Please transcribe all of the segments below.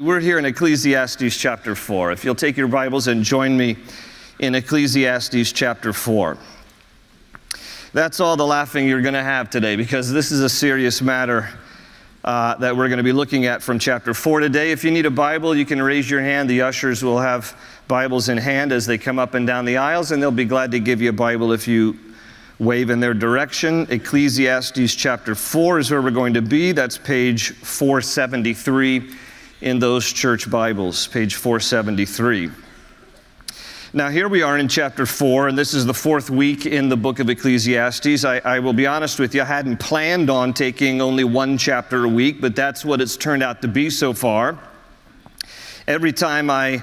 We're here in Ecclesiastes chapter 4. If you'll take your Bibles and join me in Ecclesiastes chapter 4. That's all the laughing you're going to have today because this is a serious matter uh, that we're going to be looking at from chapter 4 today. If you need a Bible, you can raise your hand. The ushers will have Bibles in hand as they come up and down the aisles, and they'll be glad to give you a Bible if you wave in their direction. Ecclesiastes chapter 4 is where we're going to be. That's page 473 in those church Bibles, page 473. Now, here we are in chapter 4, and this is the fourth week in the book of Ecclesiastes. I, I, will be honest with you, I hadn't planned on taking only one chapter a week, but that's what it's turned out to be so far. Every time I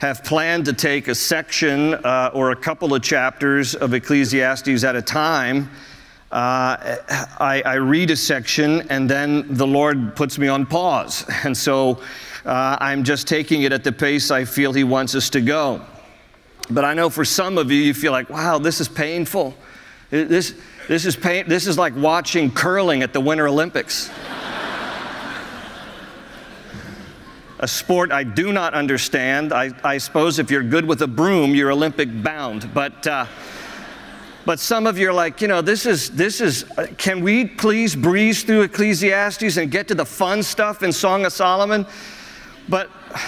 have planned to take a section uh, or a couple of chapters of Ecclesiastes at a time, uh, I, I, read a section and then the Lord puts me on pause. And so uh, I'm just taking it at the pace I feel He wants us to go. But I know for some of you, you feel like, wow, this is painful. This, this, is, pain, this is like watching curling at the Winter Olympics. a sport I do not understand. I, I, suppose if you're good with a broom, you're Olympic bound. But. Uh, but some of you are like, you know, this is, this is, uh, can we please breeze through Ecclesiastes and get to the fun stuff in Song of Solomon? But,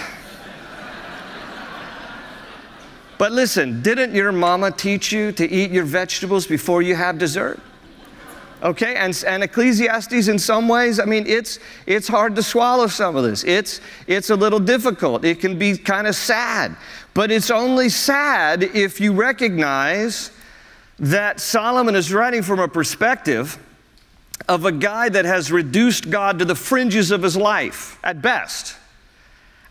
but listen, didn't your mama teach you to eat your vegetables before you have dessert? Okay, and, and Ecclesiastes in some ways, I mean, it's, it's hard to swallow some of this. It's, it's a little difficult. It can be kind of sad. But it's only sad if you recognize that Solomon is writing from a perspective of a guy that has reduced God to the fringes of his life at best.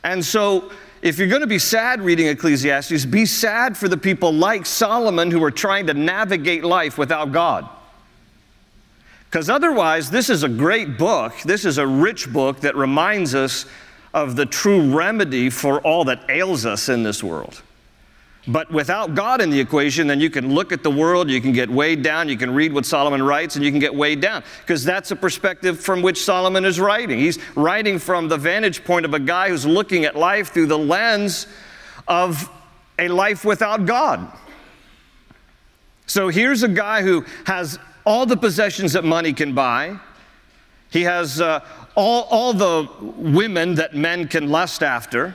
And so, if you're going to be sad reading Ecclesiastes, be sad for the people like Solomon who are trying to navigate life without God. Because otherwise, this is a great book. This is a rich book that reminds us of the true remedy for all that ails us in this world. But without God in the equation, then you can look at the world, you can get weighed down, you can read what Solomon writes, and you can get weighed down. Because that's a perspective from which Solomon is writing. He's writing from the vantage point of a guy who's looking at life through the lens of a life without God. So here's a guy who has all the possessions that money can buy. He has uh, all, all the women that men can lust after.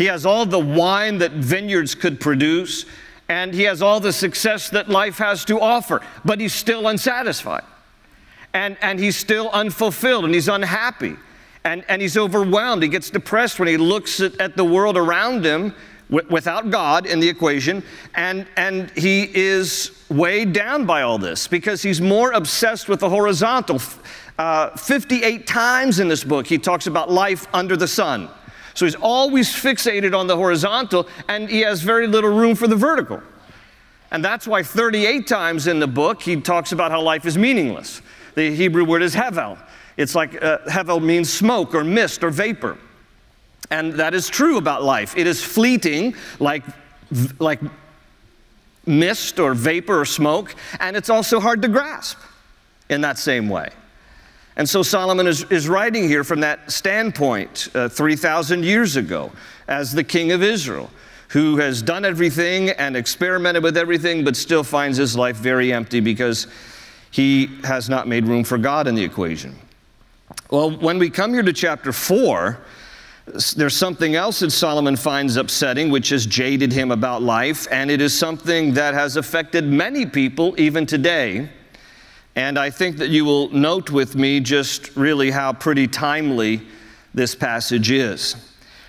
He has all the wine that vineyards could produce, and he has all the success that life has to offer, but he's still unsatisfied. And, and he's still unfulfilled, and he's unhappy, and, and he's overwhelmed. He gets depressed when he looks at, at the world around him without God in the equation, and, and he is weighed down by all this because he's more obsessed with the horizontal. Uh, 58 times in this book, he talks about life under the sun. So he's always fixated on the horizontal and he has very little room for the vertical. And that's why 38 times in the book he talks about how life is meaningless. The Hebrew word is hevel. It's like uh, hevel means smoke or mist or vapor. And that is true about life. It is fleeting, like, like mist or vapor or smoke, and it's also hard to grasp in that same way. And so Solomon is, is writing here from that standpoint uh, 3,000 years ago as the king of Israel, who has done everything and experimented with everything, but still finds his life very empty because he has not made room for God in the equation. Well, when we come here to chapter 4, there's something else that Solomon finds upsetting, which has jaded him about life, and it is something that has affected many people even today. And I think that you will note with me just really how pretty timely this passage is.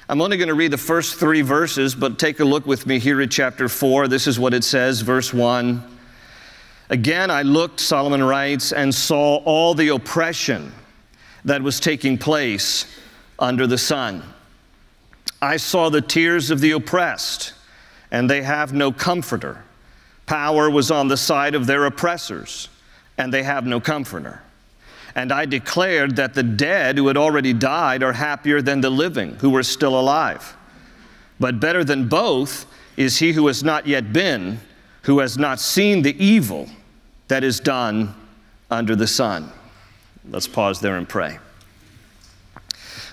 I'm only going to read the first three verses, but take a look with me here at chapter 4. This is what it says, verse 1. Again, I looked, Solomon writes, and saw all the oppression that was taking place under the sun. I saw the tears of the oppressed, and they have no comforter. Power was on the side of their oppressors and they have no comforter. And I declared that the dead who had already died are happier than the living who are still alive. But better than both is he who has not yet been, who has not seen the evil that is done under the sun. Let's pause there and pray.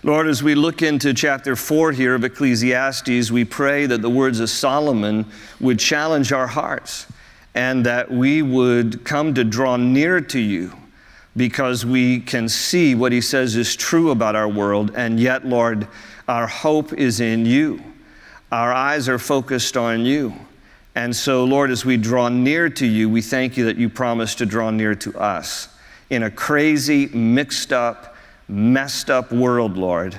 Lord, as we look into chapter 4 here of Ecclesiastes, we pray that the words of Solomon would challenge our hearts and that we would come to draw near to you because we can see what he says is true about our world. And yet, Lord, our hope is in you. Our eyes are focused on you. And so, Lord, as we draw near to you, we thank you that you promise to draw near to us. In a crazy, mixed up, messed up world, Lord,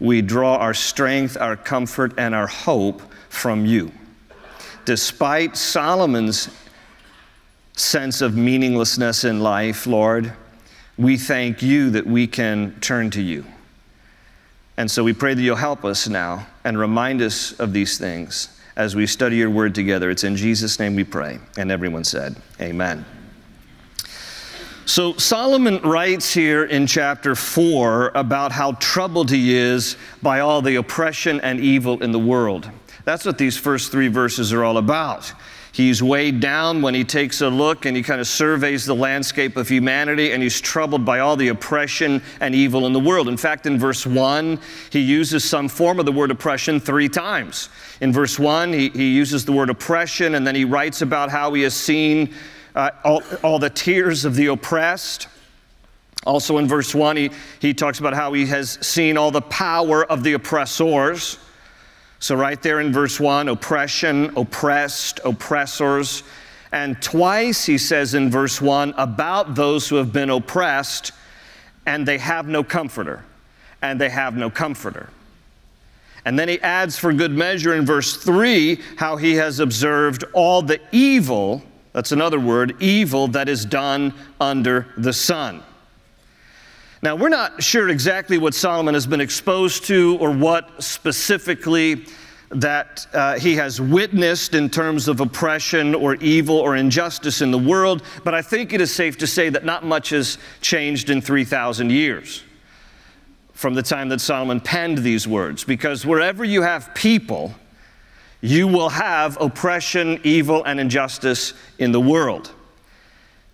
we draw our strength, our comfort, and our hope from you. Despite Solomon's sense of meaninglessness in life, Lord, we thank you that we can turn to you. And so we pray that you'll help us now and remind us of these things as we study your word together. It's in Jesus' name we pray. And everyone said, Amen. So Solomon writes here in chapter 4 about how troubled he is by all the oppression and evil in the world. That's what these first three verses are all about. He's weighed down when he takes a look and he kind of surveys the landscape of humanity and he's troubled by all the oppression and evil in the world. In fact, in verse 1, he uses some form of the word oppression three times. In verse 1, he, he uses the word oppression and then he writes about how he has seen uh, all, all the tears of the oppressed. Also in verse 1, he, he talks about how he has seen all the power of the oppressors. So, right there in verse 1, oppression, oppressed, oppressors. And twice he says in verse 1 about those who have been oppressed and they have no comforter. And they have no comforter. And then he adds for good measure in verse 3 how he has observed all the evil, that's another word, evil that is done under the sun. Now, we're not sure exactly what Solomon has been exposed to or what specifically that uh, he has witnessed in terms of oppression or evil or injustice in the world, but I think it is safe to say that not much has changed in 3,000 years from the time that Solomon penned these words, because wherever you have people, you will have oppression, evil, and injustice in the world.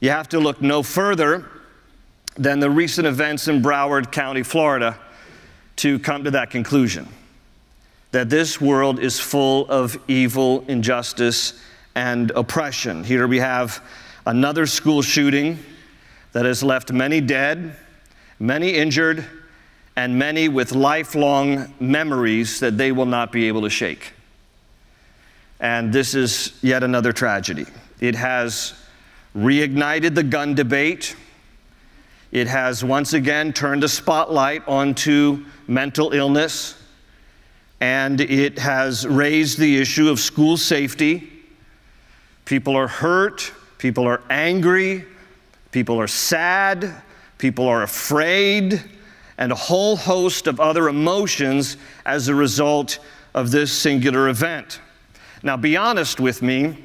You have to look no further than the recent events in Broward County, Florida, to come to that conclusion that this world is full of evil, injustice, and oppression. Here we have another school shooting that has left many dead, many injured, and many with lifelong memories that they will not be able to shake. And this is yet another tragedy. It has reignited the gun debate. It has once again turned a spotlight onto mental illness, and it has raised the issue of school safety. People are hurt, people are angry, people are sad, people are afraid, and a whole host of other emotions as a result of this singular event. Now, be honest with me.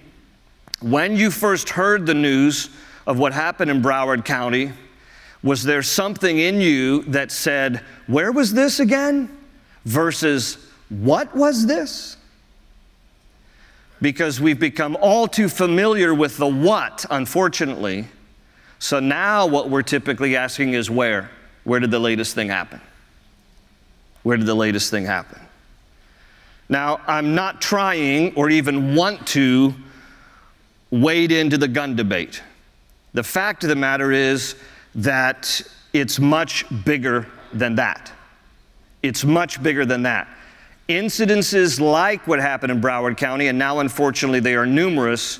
When you first heard the news of what happened in Broward County, was there something in you that said, Where was this again? versus, What was this? Because we've become all too familiar with the what, unfortunately. So now what we're typically asking is, Where? Where did the latest thing happen? Where did the latest thing happen? Now, I'm not trying or even want to wade into the gun debate. The fact of the matter is, that it's much bigger than that. It's much bigger than that. Incidences like what happened in Broward County, and now unfortunately they are numerous,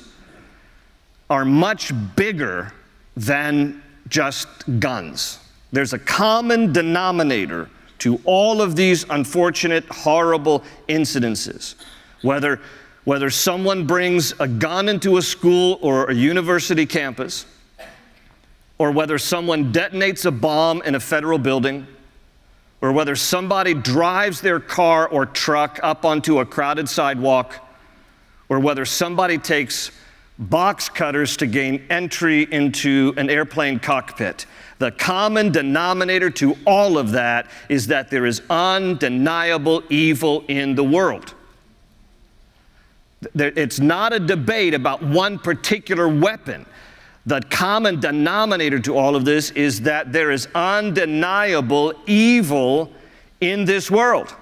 are much bigger than just guns. There's a common denominator to all of these unfortunate, horrible incidences. Whether, whether someone brings a gun into a school or a university campus, or whether someone detonates a bomb in a federal building, or whether somebody drives their car or truck up onto a crowded sidewalk, or whether somebody takes box cutters to gain entry into an airplane cockpit. The common denominator to all of that is that there is undeniable evil in the world. It's not a debate about one particular weapon. The common denominator to all of this is that there is undeniable evil in this world.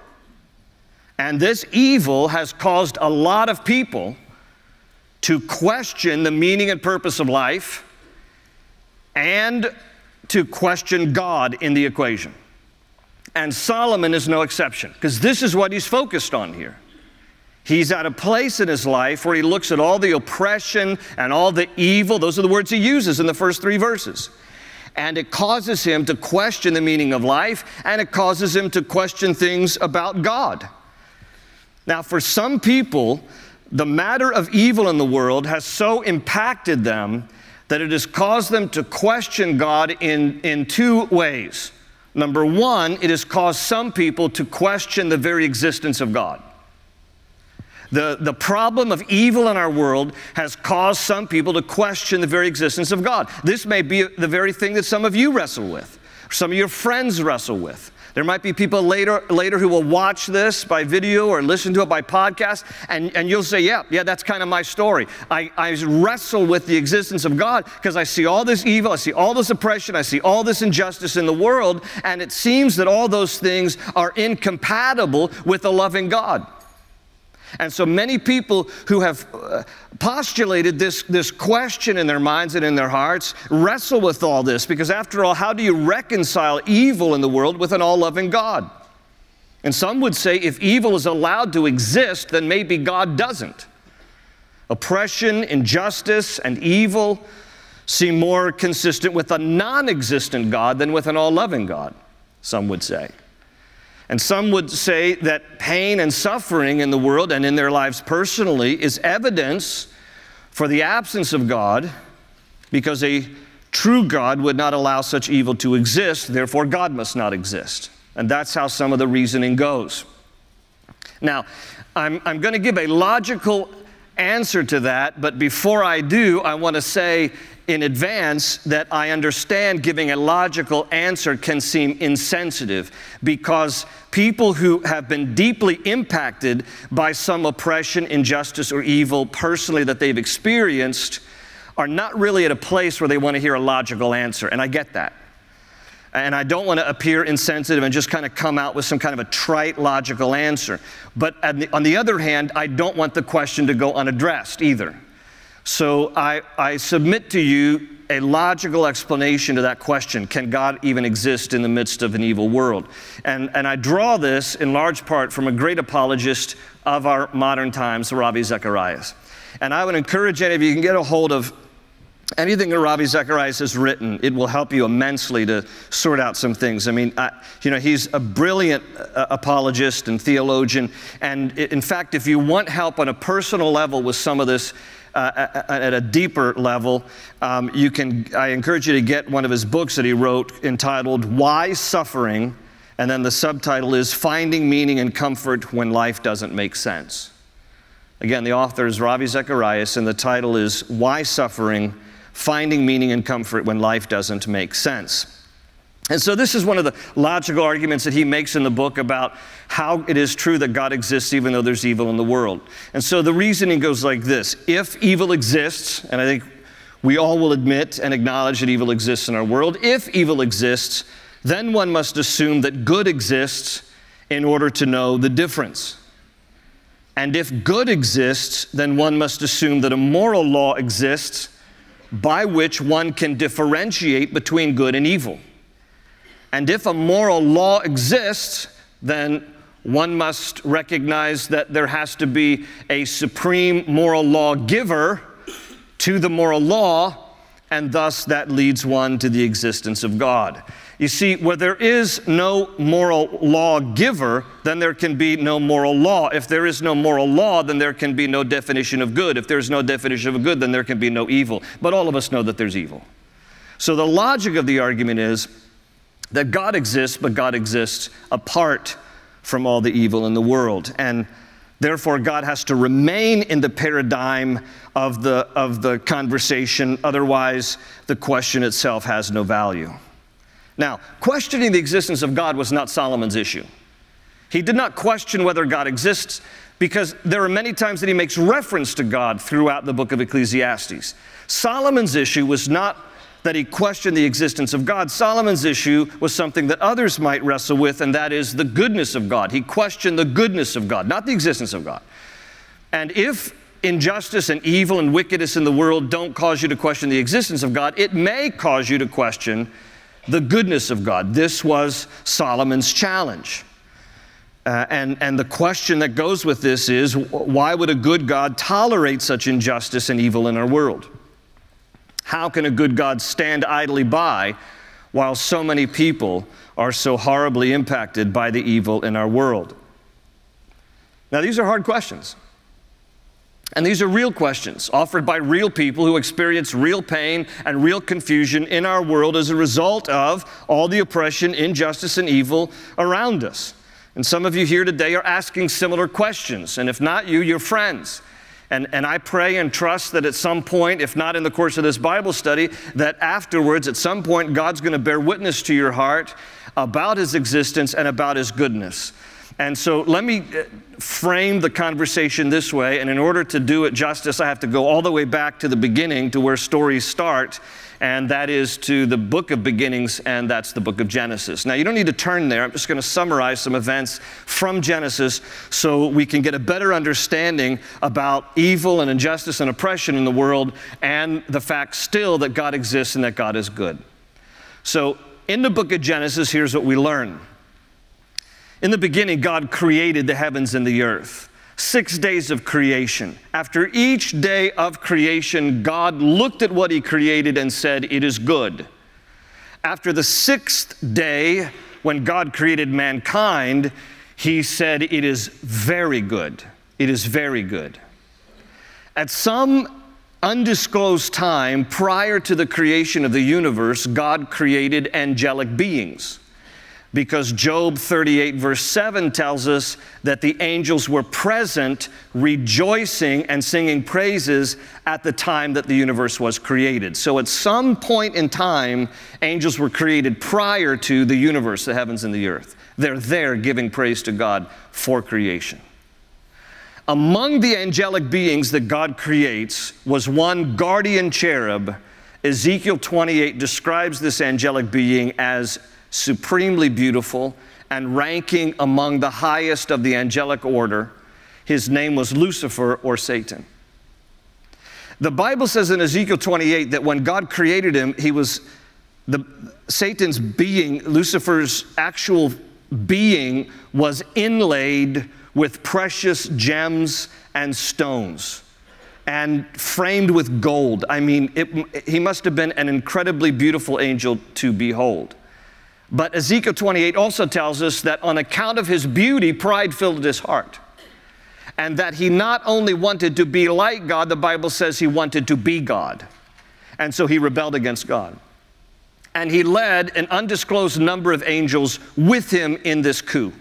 And this evil has caused a lot of people to question the meaning and purpose of life and to question God in the equation. And Solomon is no exception, because this is what he's focused on here. He's at a place in his life where he looks at all the oppression and all the evil. Those are the words he uses in the first three verses. And it causes him to question the meaning of life, and it causes him to question things about God. Now, for some people, the matter of evil in the world has so impacted them that it has caused them to question God in, in two ways. Number one, it has caused some people to question the very existence of God. The, the problem of evil in our world has caused some people to question the very existence of God. This may be the very thing that some of you wrestle with, some of your friends wrestle with. There might be people later, later who will watch this by video or listen to it by podcast, and, and you'll say, Yeah, yeah, that's kind of my story. I, I wrestle with the existence of God because I see all this evil, I see all this oppression, I see all this injustice in the world, and it seems that all those things are incompatible with a loving God. And so many people who have uh, postulated this, this question in their minds and in their hearts wrestle with all this because, after all, how do you reconcile evil in the world with an all loving God? And some would say if evil is allowed to exist, then maybe God doesn't. Oppression, injustice, and evil seem more consistent with a non existent God than with an all loving God, some would say. And some would say that pain and suffering in the world and in their lives personally is evidence for the absence of God because a true God would not allow such evil to exist, therefore, God must not exist. And that's how some of the reasoning goes. Now, I'm, I'm going to give a logical answer to that, but before I do, I want to say in advance that I understand giving a logical answer can seem insensitive because people who have been deeply impacted by some oppression, injustice, or evil personally that they've experienced are not really at a place where they want to hear a logical answer. And I get that. And I don't want to appear insensitive and just kind of come out with some kind of a trite logical answer. But on the other hand, I don't want the question to go unaddressed either. So I, I submit to you a logical explanation to that question can God even exist in the midst of an evil world? And, and I draw this in large part from a great apologist of our modern times, Ravi Zacharias. And I would encourage any of you, you can get a hold of anything that Ravi Zacharias has written, it will help you immensely to sort out some things. I mean, I, you know, he's a brilliant uh, apologist and theologian. And in fact, if you want help on a personal level with some of this, uh, at a deeper level, um, you can, I encourage you to get one of his books that he wrote entitled Why Suffering? And then the subtitle is Finding Meaning and Comfort When Life Doesn't Make Sense. Again, the author is Ravi Zacharias, and the title is Why Suffering? Finding Meaning and Comfort When Life Doesn't Make Sense. And so, this is one of the logical arguments that he makes in the book about how it is true that God exists even though there's evil in the world. And so, the reasoning goes like this If evil exists, and I think we all will admit and acknowledge that evil exists in our world, if evil exists, then one must assume that good exists in order to know the difference. And if good exists, then one must assume that a moral law exists by which one can differentiate between good and evil. And if a moral law exists, then one must recognize that there has to be a supreme moral law giver to the moral law, and thus that leads one to the existence of God. You see, where there is no moral law giver, then there can be no moral law. If there is no moral law, then there can be no definition of good. If there's no definition of good, then there can be no evil. But all of us know that there's evil. So the logic of the argument is that God exists, but God exists apart from all the evil in the world. And therefore, God has to remain in the paradigm of the, of the conversation, otherwise, the question itself has no value. Now, questioning the existence of God was not Solomon's issue. He did not question whether God exists because there are many times that he makes reference to God throughout the book of Ecclesiastes. Solomon's issue was not that he questioned the existence of God. Solomon's issue was something that others might wrestle with, and that is the goodness of God. He questioned the goodness of God, not the existence of God. And if injustice and evil and wickedness in the world don't cause you to question the existence of God, it may cause you to question the goodness of God. This was Solomon's challenge. Uh, and, and the question that goes with this is why would a good God tolerate such injustice and evil in our world? How can a good God stand idly by while so many people are so horribly impacted by the evil in our world? Now, these are hard questions. And these are real questions offered by real people who experience real pain and real confusion in our world as a result of all the oppression, injustice, and evil around us. And some of you here today are asking similar questions. And if not you, your friends. And, and I pray and trust that at some point, if not in the course of this Bible study, that afterwards, at some point, God's going to bear witness to your heart about His existence and about His goodness. And so let me uh, frame the conversation this way. And in order to do it justice, I have to go all the way back to the beginning to where stories start and that is to the book of beginnings, and that's the book of Genesis. Now, you don't need to turn there. I'm just going to summarize some events from Genesis so we can get a better understanding about evil and injustice and oppression in the world and the fact still that God exists and that God is good. So, in the book of Genesis, here's what we learn. In the beginning, God created the heavens and the earth six days of creation. After each day of creation, God looked at what He created and said, It is good. After the sixth day, when God created mankind, He said, It is very good. It is very good. At some undisclosed time prior to the creation of the universe, God created angelic beings because Job 38, verse 7 tells us that the angels were present, rejoicing and singing praises at the time that the universe was created. So, at some point in time, angels were created prior to the universe, the heavens and the earth. They're there giving praise to God for creation. Among the angelic beings that God creates was one guardian cherub. Ezekiel 28 describes this angelic being as supremely beautiful, and ranking among the highest of the angelic order. His name was Lucifer or Satan. The Bible says in Ezekiel 28 that when God created him, he was the Satan's being, Lucifer's actual being was inlaid with precious gems and stones and framed with gold. I mean, it, he must have been an incredibly beautiful angel to behold. But Ezekiel 28 also tells us that on account of his beauty, pride filled his heart. And that he not only wanted to be like God, the Bible says he wanted to be God. And so he rebelled against God. And he led an undisclosed number of angels with him in this coup.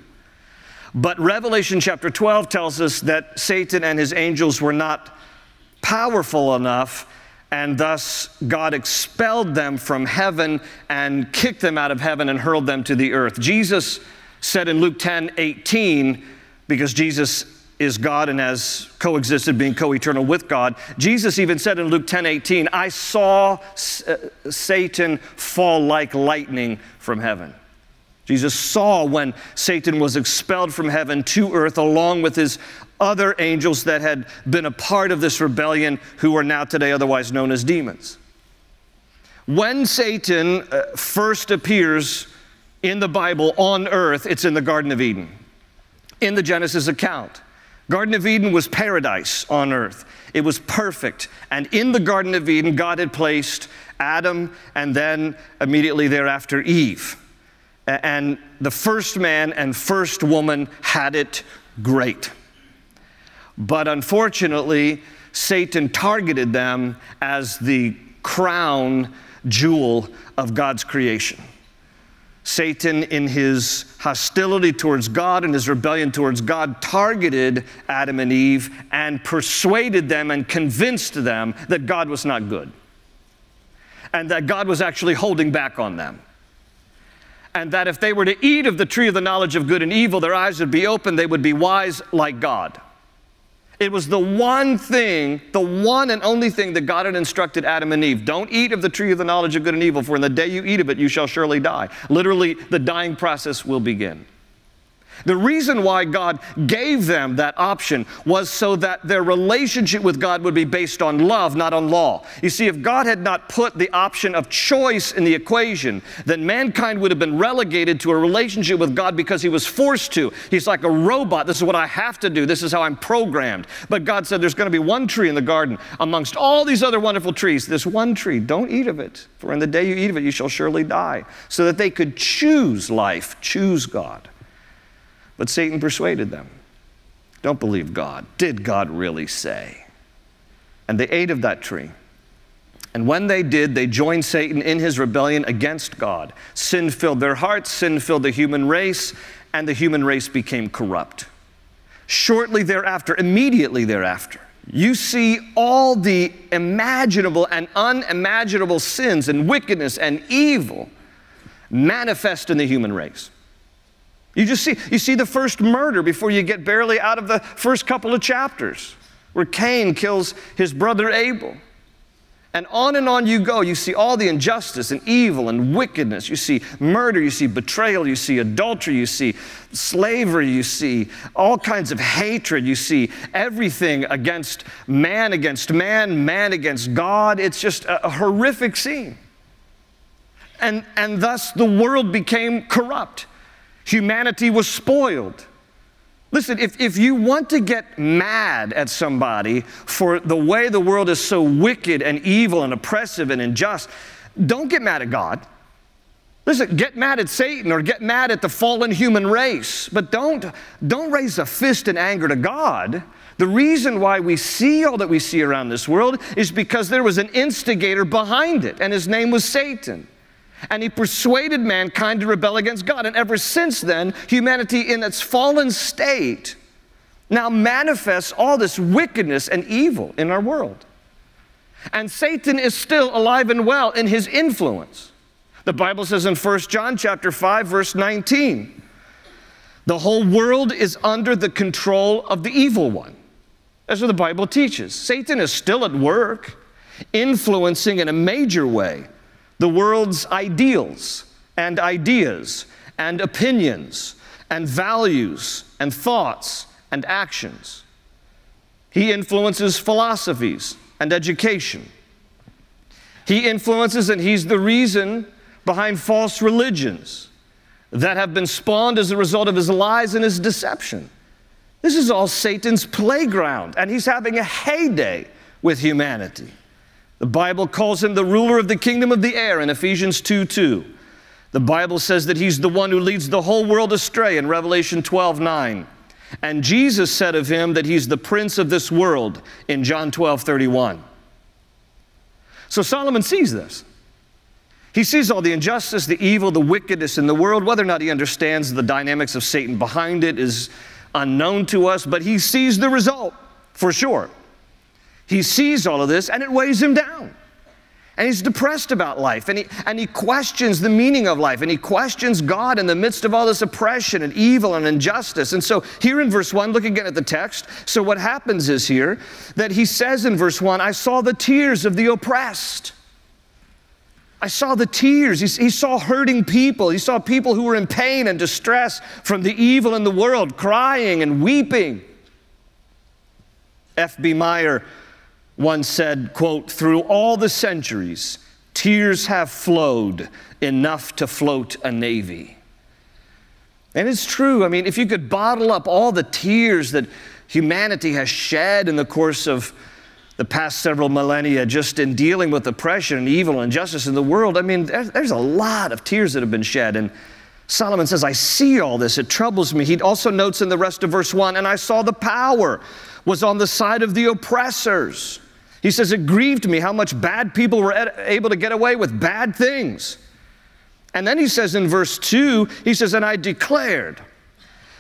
But Revelation chapter 12 tells us that Satan and his angels were not powerful enough and thus God expelled them from heaven and kicked them out of heaven and hurled them to the earth. Jesus said in Luke 10 18, because Jesus is God and has coexisted, being co eternal with God, Jesus even said in Luke 10 18, I saw uh, Satan fall like lightning from heaven. Jesus saw when Satan was expelled from heaven to earth along with his other angels that had been a part of this rebellion who are now today otherwise known as demons. When Satan uh, first appears in the Bible on earth, it's in the Garden of Eden, in the Genesis account. Garden of Eden was paradise on earth. It was perfect. And in the Garden of Eden, God had placed Adam and then immediately thereafter Eve. And the first man and first woman had it great. But unfortunately, Satan targeted them as the crown jewel of God's creation. Satan, in his hostility towards God and his rebellion towards God, targeted Adam and Eve and persuaded them and convinced them that God was not good and that God was actually holding back on them. And that if they were to eat of the tree of the knowledge of good and evil, their eyes would be open, they would be wise like God. It was the one thing, the one and only thing that God had instructed Adam and Eve. Don't eat of the tree of the knowledge of good and evil, for in the day you eat of it, you shall surely die. Literally, the dying process will begin. The reason why God gave them that option was so that their relationship with God would be based on love, not on law. You see, if God had not put the option of choice in the equation, then mankind would have been relegated to a relationship with God because he was forced to. He's like a robot. This is what I have to do. This is how I'm programmed. But God said there's going to be one tree in the garden amongst all these other wonderful trees. This one tree, don't eat of it, for in the day you eat of it, you shall surely die. So that they could choose life, choose God. But Satan persuaded them. Don't believe God. Did God really say? And they ate of that tree. And when they did, they joined Satan in his rebellion against God. Sin filled their hearts, sin filled the human race, and the human race became corrupt. Shortly thereafter, immediately thereafter, you see all the imaginable and unimaginable sins and wickedness and evil manifest in the human race. You just see, you see the first murder before you get barely out of the first couple of chapters, where Cain kills his brother Abel. And on and on you go. You see all the injustice and evil and wickedness. You see murder, you see betrayal, you see adultery, you see slavery, you see all kinds of hatred, you see everything against man against man, man against God. It's just a, a horrific scene. And, and thus the world became corrupt. Humanity was spoiled. Listen, if, if you want to get mad at somebody for the way the world is so wicked and evil and oppressive and unjust, don't get mad at God. Listen, get mad at Satan or get mad at the fallen human race, but don't, don't raise a fist in anger to God. The reason why we see all that we see around this world is because there was an instigator behind it, and his name was Satan. And he persuaded mankind to rebel against God. And ever since then, humanity in its fallen state now manifests all this wickedness and evil in our world. And Satan is still alive and well in his influence. The Bible says in 1 John chapter 5 verse 19, the whole world is under the control of the evil one. That's what the Bible teaches. Satan is still at work, influencing in a major way the world's ideals and ideas and opinions and values and thoughts and actions. He influences philosophies and education. He influences and he's the reason behind false religions that have been spawned as a result of his lies and his deception. This is all Satan's playground, and he's having a heyday with humanity. The Bible calls him the ruler of the kingdom of the air in Ephesians 2 2. The Bible says that he's the one who leads the whole world astray in Revelation 12 9. And Jesus said of him that he's the prince of this world in John 12 31. So Solomon sees this. He sees all the injustice, the evil, the wickedness in the world. Whether or not he understands the dynamics of Satan behind it is unknown to us, but he sees the result for sure. He sees all of this and it weighs him down. And he's depressed about life and he, and he questions the meaning of life and he questions God in the midst of all this oppression and evil and injustice. And so, here in verse 1, look again at the text. So, what happens is here that he says in verse 1, I saw the tears of the oppressed. I saw the tears. He, he, saw hurting people. He saw people who were in pain and distress from the evil in the world, crying and weeping. F.B. Meyer once said, quote, through all the centuries, tears have flowed enough to float a navy. And it's true. I mean, if you could bottle up all the tears that humanity has shed in the course of the past several millennia just in dealing with oppression and evil and injustice in the world, I mean, there's a lot of tears that have been shed. And Solomon says, I see all this. It troubles me. He also notes in the rest of verse 1 and I saw the power was on the side of the oppressors. He says, It grieved me how much bad people were able to get away with bad things. And then he says in verse 2, he says, And I declared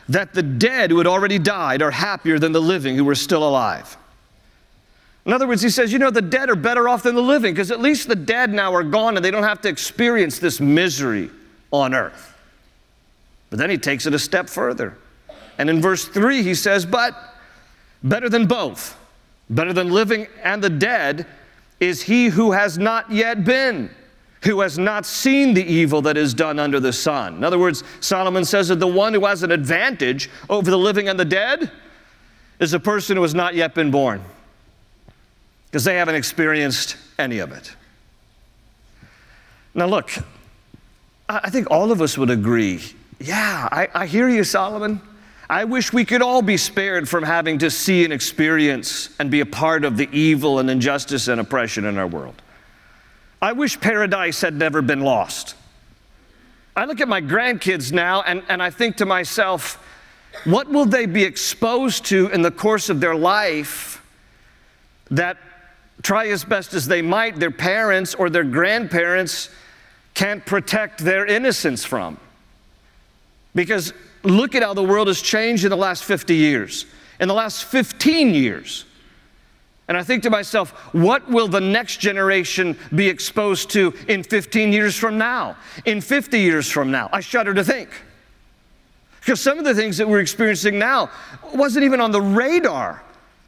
that the dead who had already died are happier than the living who were still alive. In other words, he says, You know, the dead are better off than the living because at least the dead now are gone and they don't have to experience this misery on earth. But then he takes it a step further. And in verse 3, he says, But better than both, better than living and the dead, is he who has not yet been, who has not seen the evil that is done under the sun. In other words, Solomon says that the one who has an advantage over the living and the dead is a person who has not yet been born, because they haven't experienced any of it. Now, look, I think all of us would agree. Yeah, I, I hear you, Solomon. I wish we could all be spared from having to see and experience and be a part of the evil and injustice and oppression in our world. I wish paradise had never been lost. I look at my grandkids now and, and I think to myself, what will they be exposed to in the course of their life that, try as best as they might, their parents or their grandparents can't protect their innocence from? Because look at how the world has changed in the last 50 years, in the last 15 years. And I think to myself, what will the next generation be exposed to in 15 years from now, in 50 years from now? I shudder to think. Because some of the things that we're experiencing now wasn't even on the radar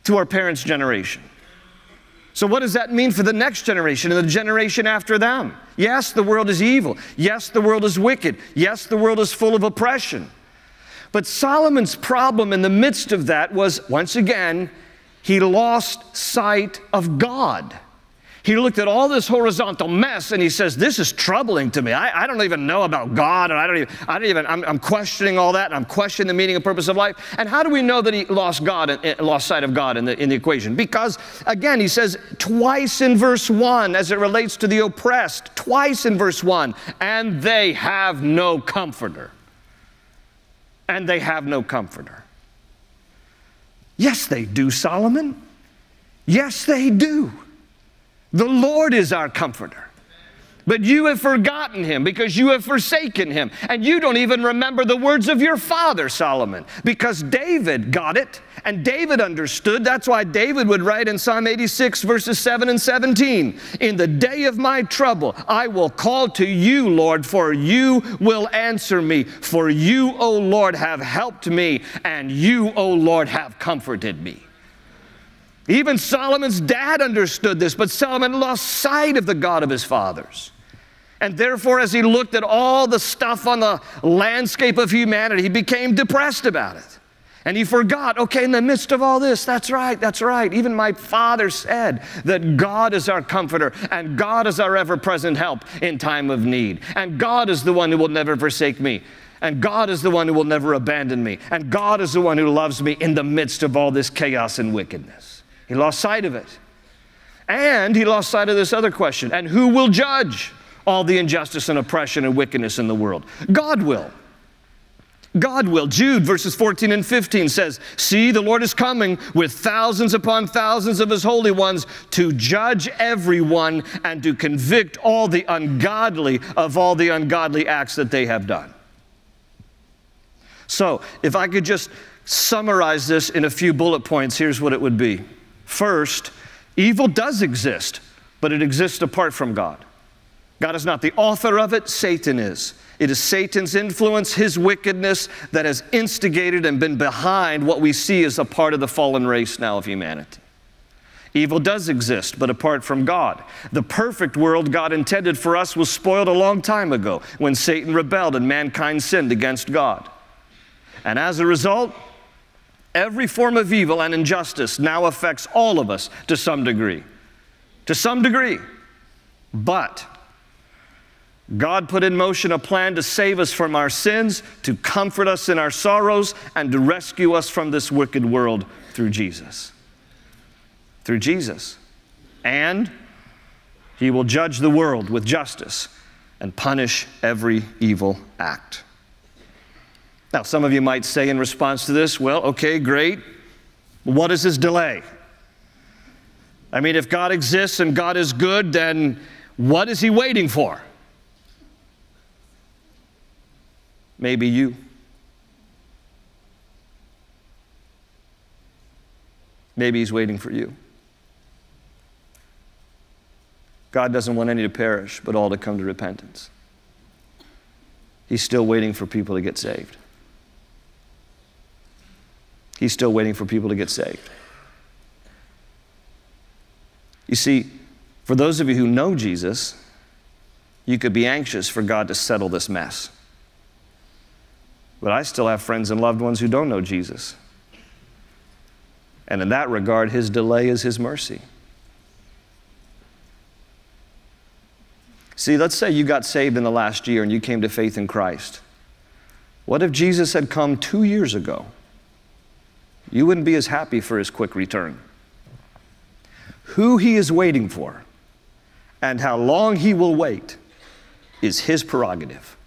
to our parents' generation. So, what does that mean for the next generation and the generation after them? Yes, the world is evil. Yes, the world is wicked. Yes, the world is full of oppression. But Solomon's problem in the midst of that was, once again, he lost sight of God. He looked at all this horizontal mess and he says, This is troubling to me. I, I don't even know about God, and I don't even, I don't even I'm, I'm, questioning all that, and I'm questioning the meaning and purpose of life. And how do we know that he lost God, and lost sight of God in the, in the equation? Because, again, he says twice in verse 1 as it relates to the oppressed, twice in verse 1, and they have no comforter and they have no comforter. Yes, they do, Solomon. Yes, they do. The Lord is our comforter. But you have forgotten him because you have forsaken him. And you don't even remember the words of your father, Solomon, because David got it and David understood. That's why David would write in Psalm 86, verses 7 and 17 In the day of my trouble, I will call to you, Lord, for you will answer me. For you, O Lord, have helped me, and you, O Lord, have comforted me. Even Solomon's dad understood this, but Solomon lost sight of the God of his fathers. And therefore, as he looked at all the stuff on the landscape of humanity, he became depressed about it. And he forgot, okay, in the midst of all this, that's right, that's right. Even my father said that God is our comforter and God is our ever present help in time of need. And God is the one who will never forsake me. And God is the one who will never abandon me. And God is the one who loves me in the midst of all this chaos and wickedness. He lost sight of it. And he lost sight of this other question and who will judge? all the injustice and oppression and wickedness in the world. God will. God will. Jude verses 14 and 15 says, See, the Lord is coming with thousands upon thousands of his holy ones to judge everyone and to convict all the ungodly of all the ungodly acts that they have done. So, if I could just summarize this in a few bullet points, here's what it would be. First, evil does exist, but it exists apart from God. God is not the author of it, Satan is. It is Satan's influence, his wickedness, that has instigated and been behind what we see as a part of the fallen race now of humanity. Evil does exist, but apart from God. The perfect world God intended for us was spoiled a long time ago when Satan rebelled and mankind sinned against God. And as a result, every form of evil and injustice now affects all of us to some degree. To some degree. But God put in motion a plan to save us from our sins, to comfort us in our sorrows, and to rescue us from this wicked world through Jesus. Through Jesus. And He will judge the world with justice and punish every evil act. Now, some of you might say in response to this, well, okay, great. What is His delay? I mean, if God exists and God is good, then what is He waiting for? Maybe you. Maybe He's waiting for you. God doesn't want any to perish, but all to come to repentance. He's still waiting for people to get saved. He's still waiting for people to get saved. You see, for those of you who know Jesus, you could be anxious for God to settle this mess. But I still have friends and loved ones who don't know Jesus. And in that regard, his delay is his mercy. See, let's say you got saved in the last year and you came to faith in Christ. What if Jesus had come two years ago? You wouldn't be as happy for his quick return. Who he is waiting for and how long he will wait is his prerogative.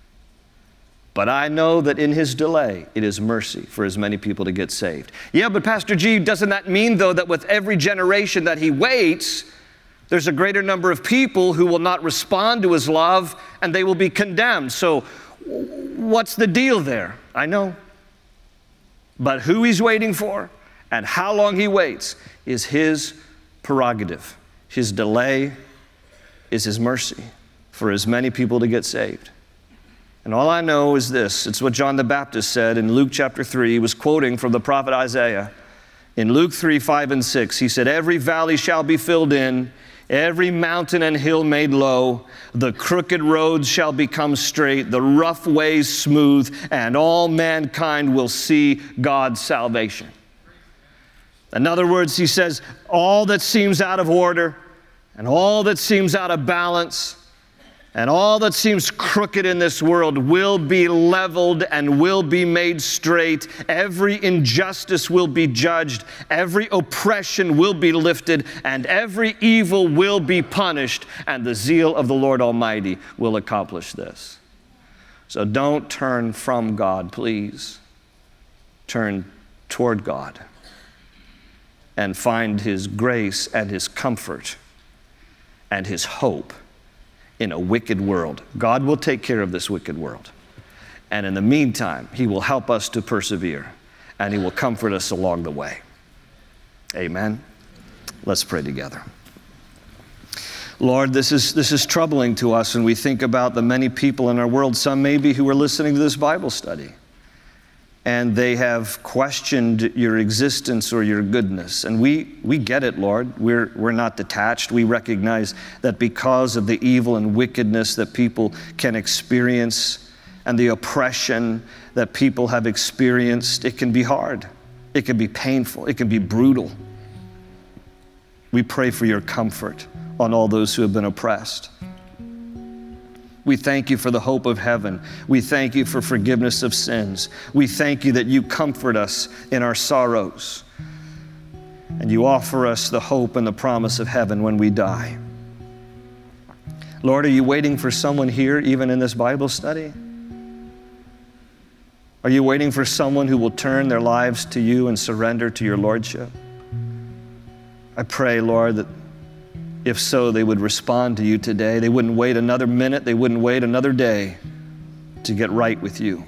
But I know that in his delay, it is mercy for as many people to get saved. Yeah, but Pastor G, doesn't that mean, though, that with every generation that he waits, there's a greater number of people who will not respond to his love and they will be condemned? So, what's the deal there? I know. But who he's waiting for and how long he waits is his prerogative. His delay is his mercy for as many people to get saved. And all I know is this it's what John the Baptist said in Luke chapter 3. He was quoting from the prophet Isaiah. In Luke 3 5 and 6, he said, Every valley shall be filled in, every mountain and hill made low. The crooked roads shall become straight, the rough ways smooth, and all mankind will see God's salvation. In other words, he says, all that seems out of order and all that seems out of balance and all that seems crooked in this world will be leveled and will be made straight. Every injustice will be judged. Every oppression will be lifted. And every evil will be punished. And the zeal of the Lord Almighty will accomplish this. So don't turn from God, please. Turn toward God and find His grace and His comfort and His hope in a wicked world. God will take care of this wicked world. And in the meantime, He will help us to persevere and He will comfort us along the way. Amen. Let's pray together. Lord, this is, this is troubling to us when we think about the many people in our world, some maybe who are listening to this Bible study and they have questioned your existence or your goodness. And we, we get it, Lord. We're, we're not detached. We recognize that because of the evil and wickedness that people can experience and the oppression that people have experienced, it can be hard. It can be painful. It can be brutal. We pray for your comfort on all those who have been oppressed. We thank you for the hope of heaven. We thank you for forgiveness of sins. We thank you that you comfort us in our sorrows. And you offer us the hope and the promise of heaven when we die. Lord, are you waiting for someone here, even in this Bible study? Are you waiting for someone who will turn their lives to you and surrender to your Lordship? I pray, Lord, that if so, they would respond to you today. They wouldn't wait another minute, they wouldn't wait another day to get right with you.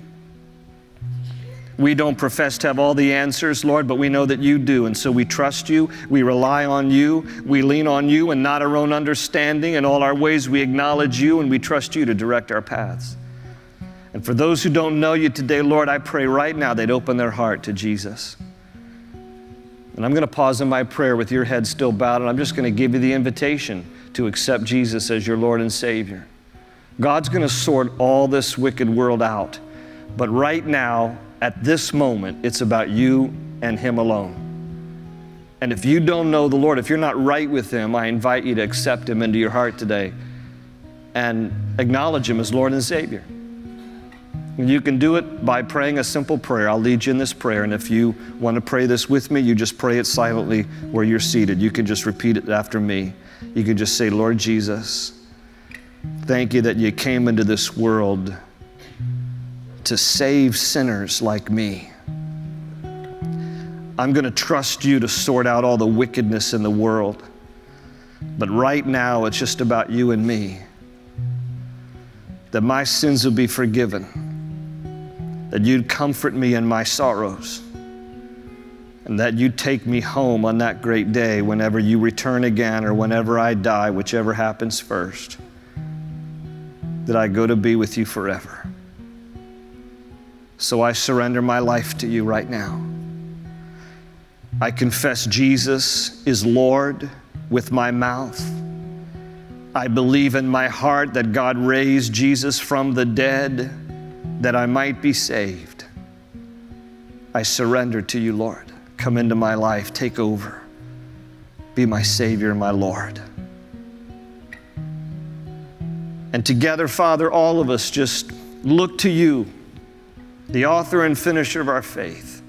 We don't profess to have all the answers, Lord, but we know that you do. And so we trust you. We rely on you. We lean on you and not our own understanding. In all our ways, we acknowledge you and we trust you to direct our paths. And for those who don't know you today, Lord, I pray right now they'd open their heart to Jesus. And I'm going to pause in my prayer with your head still bowed, and I'm just going to give you the invitation to accept Jesus as your Lord and Savior. God's going to sort all this wicked world out. But right now, at this moment, it's about you and Him alone. And if you don't know the Lord, if you're not right with Him, I invite you to accept Him into your heart today and acknowledge Him as Lord and Savior. You can do it by praying a simple prayer. I'll lead you in this prayer. And if you want to pray this with me, you just pray it silently where you're seated. You can just repeat it after me. You can just say, Lord Jesus, thank you that you came into this world to save sinners like me. I'm going to trust you to sort out all the wickedness in the world. But right now, it's just about you and me. That my sins will be forgiven that you'd comfort me in my sorrows, and that you'd take me home on that great day whenever you return again or whenever I die, whichever happens first, that I go to be with you forever. So I surrender my life to you right now. I confess Jesus is Lord with my mouth. I believe in my heart that God raised Jesus from the dead that I might be saved. I surrender to you, Lord. Come into my life, take over. Be my Savior and my Lord. And together, Father, all of us just look to you, the author and finisher of our faith.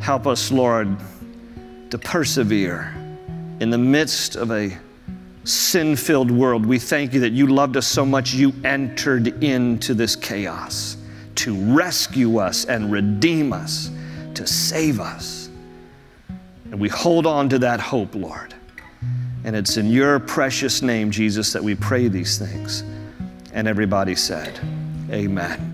Help us, Lord, to persevere in the midst of a sin filled world. We thank you that you loved us so much, you entered into this chaos to rescue us and redeem us, to save us. And we hold on to that hope, Lord. And it's in your precious name, Jesus, that we pray these things. And everybody said, Amen.